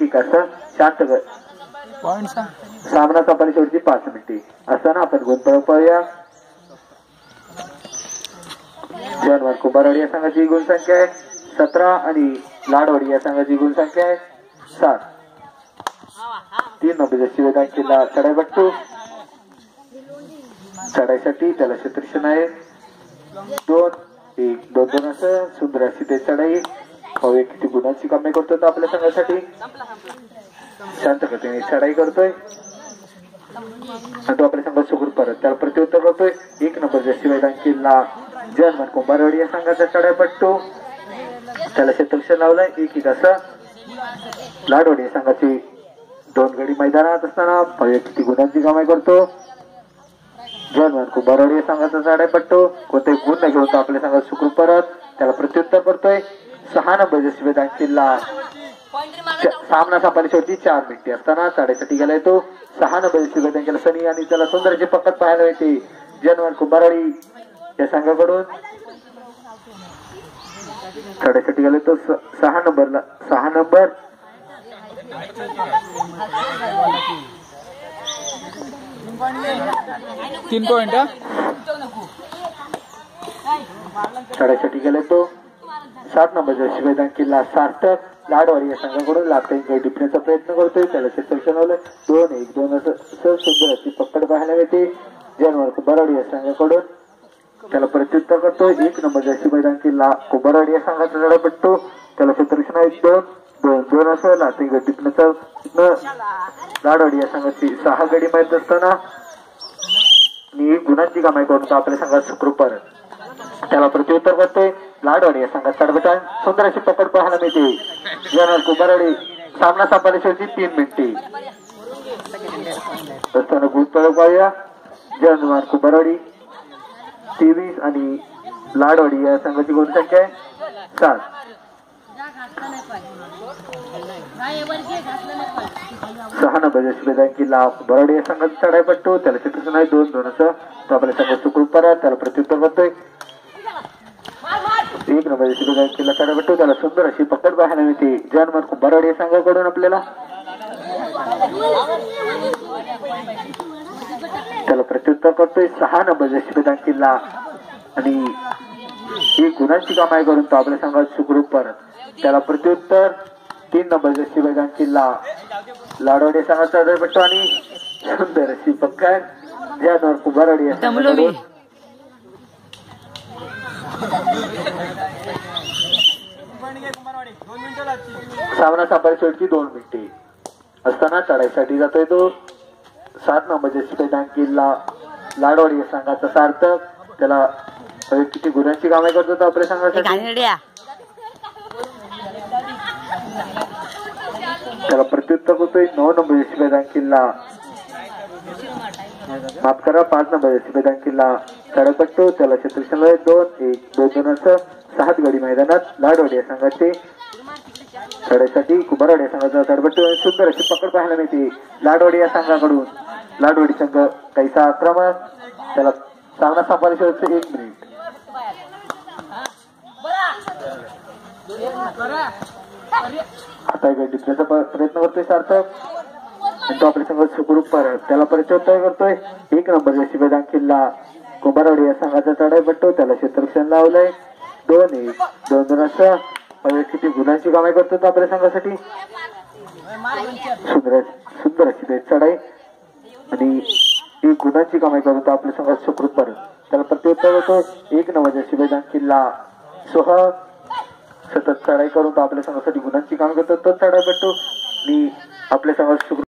एक असं शांत कर. सामना संपायला शेवटची पाच मिनिटे. असताना आपण गुंतवणूक पाहूया. जनवर कुंभारवाडी या संघाची गुणसंख्या आहे. सतरा आणि लाडवाडी या संघाची गुणसंख्या आहे. सात. तीन नंबरच्या शिवेदान किल्ला चढाई बट्टू चढाईसाठी त्याला क्षेत्रक्षण आहे. दोन एक दोन दोन असं. सुंदर अशी ते चढाई. हवे किती गुणांची कामे करतो तो आपल्या संघासाठी शांत गतीने चढाई करतोय. आणि तो आपल्या संघात सुखरूप परत त्याला प्रत्युत्तर करतोय. एक नंबर शिवाय किल्ला जर्मन कुंभारवाडी या संघाचा चढाई पट्टू. त्याला शतक्ष लावलाय एक एक असं. लाडवडी या संघाची दोन गडी मैदानात असताना भव्य किती गुणांची कमाई करतो. जर्मन कुंभारवाडी या संघाचा चढाई पट्टू. कोणतेही गुण न घेऊन तो आपल्या संघात सुखरूप परत त्याला प्रत्युत्तर करतोय. सहा नंबरच्या शिवेदान किल्ला. च- सामना संपायला शेवटी चार मिनिटे असताना साडेसाठी गेला येतो. सहा नंबर केला. सनी आणि त्याला सुंदरची पकड पाहायला मिळते. जनवर कुंभाराळी या संघाकडून. साडेसाठी गेला येतो. स- सहा नंबरला सहा नंबर. तीन पॉइंट साडेसाठी गेला येतो. सात नंबरचा शिवेदान किल्ला सार्थक. लाडवाडी या संघाकडून लाखोंकडे टिपण्याचा प्रयत्न करतोय. त्याला क्षेत्रक्षण दोन एक दोन असं सुंदर अशी पकड पाहायला मिळते. जनवर बराडी या संघाकडून त्याला प्रत्युत्तर करतो एक नंबरचा शिवेदान किल्ला कुंभारवाडी या संघाचा लढा पटतो त्याला क्षेत्रक्षण एक दोन दोन दोन असं. लाखोंकडे टिपण्याचा प्रयत्न. लाडवाडी या संघाची सहा गडी माहीत असताना मी गुणांची कमाई करून आपल्या संघात सुखरूप परत. त्याला प्रत्युत्तर करतोय. लाडवाडी या संघात चढबटा सुंदर अशी पकड पाहायला मिळते. जनरल कुंभारवाडी सामना संपायला शेवटी तीन मिनिटे. असताना गुंतळ पाहूया. जनरल कुंभारवाडी तेवीस आणि लाडवाडी या संघाची गुणसंख्या आहे. सात. सहा नंबर शिवेदान लाभ बरोडी या संघाचा चढाई पडतो त्याला क्षेत्र नाही दोन दोनच तो आपल्या संघात सुखरूप त्याला प्रत्युत्तर करतोय पट्टू त्याला सुंदर अशी पकड पाहायला मिळते जनमन बरोडी या संघाकडून आपल्याला. त्याला प्रत्युत्तर करतोय. सहा नंबर शिवेदान किल्ला. आणि एक गुणांची कमाई करून तो आपल्या संघात सुखरूप परत. त्याला प्रत्युत्तर तीन नंबर शिवेदान किल्ला. लाडवाडी संघाचा पट्टू आणि सुंदर अशी पक्कड ज्यावर कुंभारवाडी संघाकडून सामना सापारी शेवटची दोन मिनिटे. असताना चढाईसाठी जातोय तो. सात नंबरच्या शिपेदान किल्ला लाडवाडी या संघाचा सार्थक. त्याला किती गुन्ह्यांची कामे करतो तो आपल्या संघासाठी? त्याला प्रत्युत्तर होतोय. नऊ नंबर शिपेदान किल्ला माफ करा पाच नंबर शिपेदान किल्ला तडपट्टो त्याला क्षेत्रक्षण दोन एक दोन दोन असं. सात गडी मैदानात लाडवाडी या संघाचे चढाईसाठी कुंभारवाडी या संघाचा तडपट्टू सुंदर अशी पकड पाहायला मिळते. लाडवाडी या संघाकडून. लाडवाडी संघ काहीसा आक्रमक? त्याला सामना संपायला शेवटचं एक मिनिट आता डिप्लेचा प्रयत्न करतोय सार्थक. तो आपल्या संघ सुखरूप परत. त्याला प्रत्युत्तर करतोय. एक नंबर शिबेदान किल्ला. कुंभारवाडी या संघाचा चढाई पट्टो त्याला क्षेत्रक्षण लावलंय. दोन एक दोन दोन असं किती गुणांची कामे करतो तो आपल्या संघासाठी? सुंदर सुंदर अशी ते चढाई. आणि एक गुणांची कमाई करून आपल्या संघात सुखरूप परत त्याला प्रत्युत्तर होतो एक नंबर शिबेदान किल्ला सोह सतत चढाई करून तो आपल्या संघासाठी गुणांची कामे करतो. तो चढाई भेटतो आणि आपल्या संघात सुखरूप